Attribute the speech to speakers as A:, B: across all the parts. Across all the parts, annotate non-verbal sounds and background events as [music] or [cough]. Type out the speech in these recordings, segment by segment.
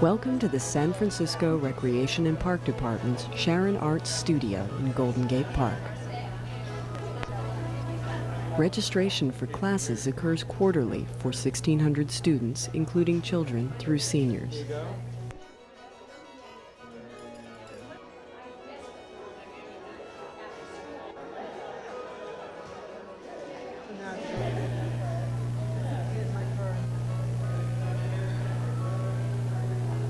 A: Welcome to the San Francisco Recreation and Park Department's Sharon Arts Studio in Golden Gate Park. Registration for classes occurs quarterly for 1,600 students, including children through seniors.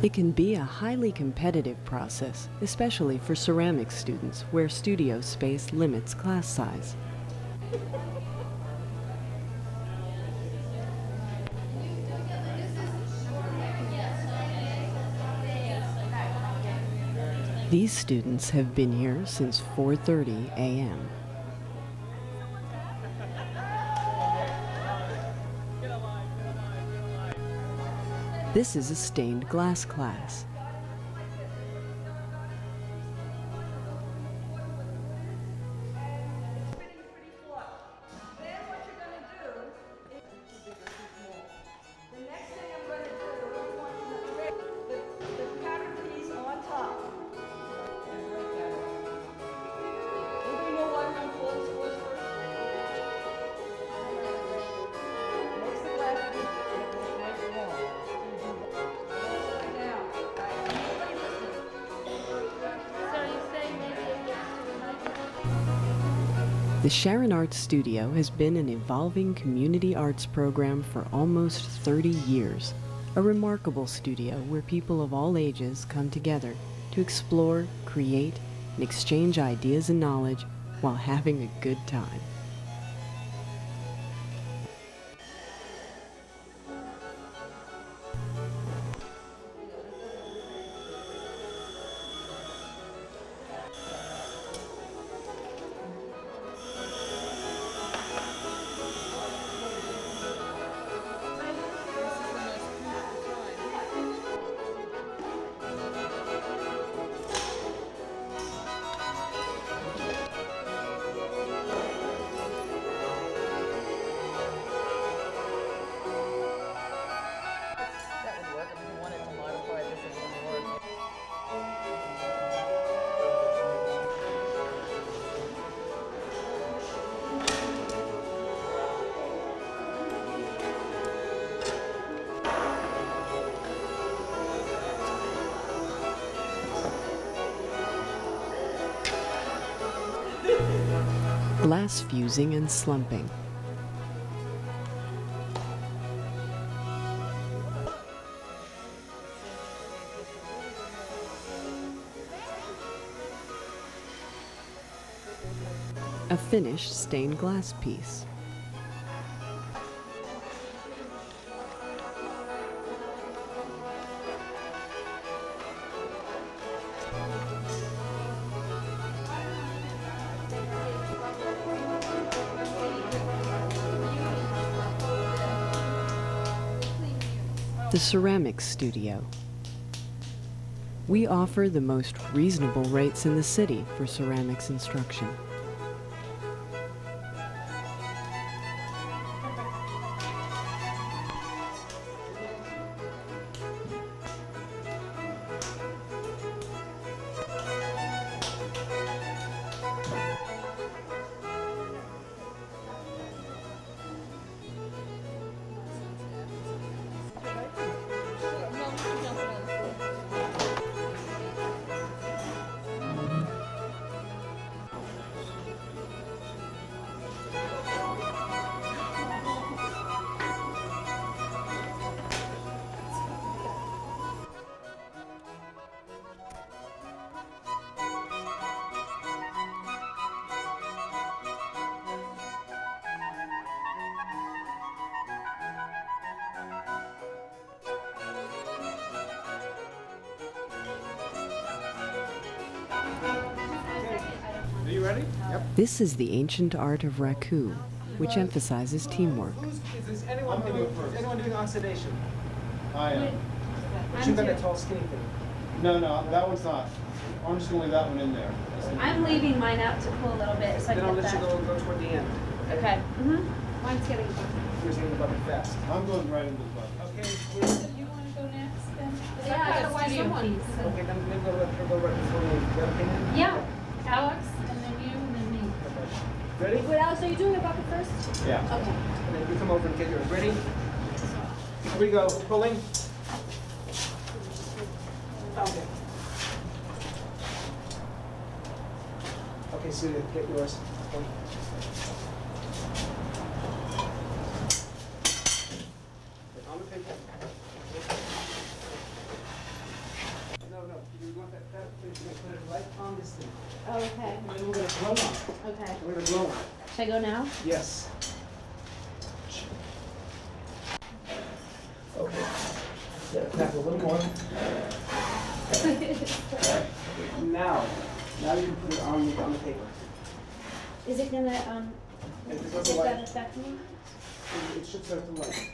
A: It can be a highly competitive process, especially for ceramics students where studio space limits class size. These students have been here since 4:30 a.m. This is a stained glass class.
B: The
A: Sharon Arts Studio has been an evolving community arts program for almost 30 years. A remarkable studio where people of all ages come together to explore, create, and exchange ideas and knowledge while having a good time. Glass fusing and slumping. A finished stained glass piece. The Ceramics Studio. We offer the most reasonable rates in the city for ceramics instruction.
C: Are you ready? Yep.
A: This is the ancient art of raku, which emphasizes teamwork.
C: Is, is anyone doing, is anyone doing oxidation?
D: I am.
C: But you've got a tall skinny thing.
D: No, no, that one's not. I'm just gonna leave that one in there.
E: I'm leaving mine out to cool a little bit so I
C: Then I'll
E: can
C: let
E: get
C: you go, go toward the end.
E: Okay. Mm-hmm. Mine's getting.
C: Yours getting above it fast.
D: I'm going right into the button.
C: Okay, we're,
E: You want to go next then? Yeah, the studio piece.
C: Okay, then we'll let her go right before we.
E: Yeah, Alex, and then you, and then me.
C: Ready?
B: Wait, Alex, are you doing a bucket first?
C: Yeah.
B: Okay.
C: And then you come over and get yours. Ready? Here we go. Pulling. Okay. Okay, Celia, get yours. Okay. Okay, On the paper. No, no, you want that, that, you're gonna put it right on this thing.
B: Oh, okay.
C: And then we're gonna blow on it.
B: Okay.
C: We're gonna blow on it.
B: Should I go now?
C: Yes. Okay. Yeah, tap a little more. [laughs] Now, now you can put it on, the- on the paper.
B: Is it gonna, um, is it gonna affect me?
C: it- it should start to light.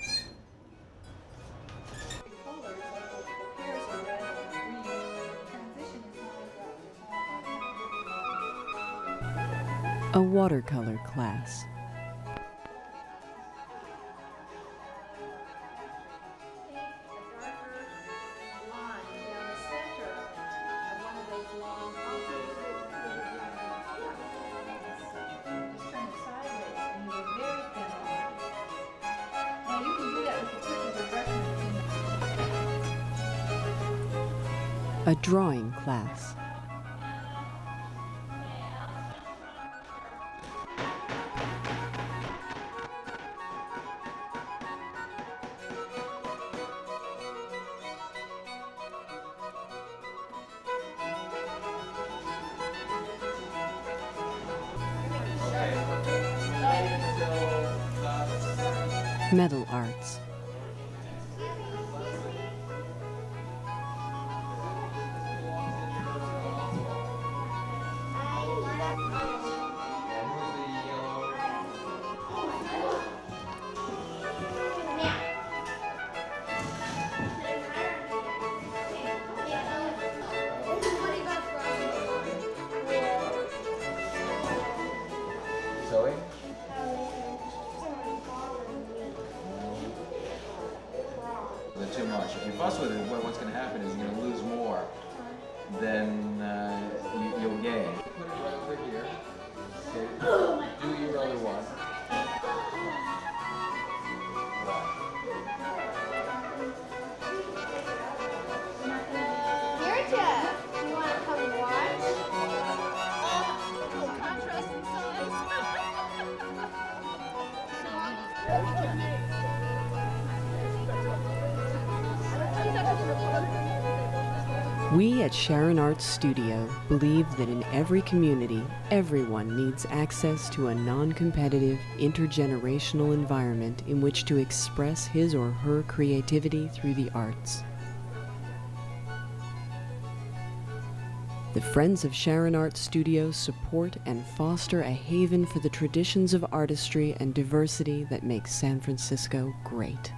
A: Your watercolor class.
B: A
A: drawing class. Metal arts.
F: If you fuss with it, what- what's going to happen is you're going to lose more than uh, you, you'll gain. Put it right over here. Okay. Do your other one.
A: We at Sharon Arts Studio believe that in every community, everyone needs access to a non competitive, intergenerational environment in which to express his or her creativity through the arts. The Friends of Sharon Arts Studio support and foster a haven for the traditions of artistry and diversity that make San Francisco great.